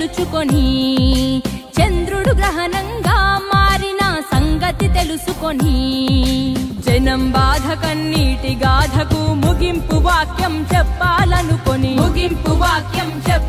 తలుచుకొని చంద్రుడు గ్రహణంగా మారిన సంగతి తెలుసుకొని జనం బాధ కన్నీటి గాథకు ముగింపు వాక్యం చెప్పాలనుకొని ముగింపు వాక్యం చెప్ప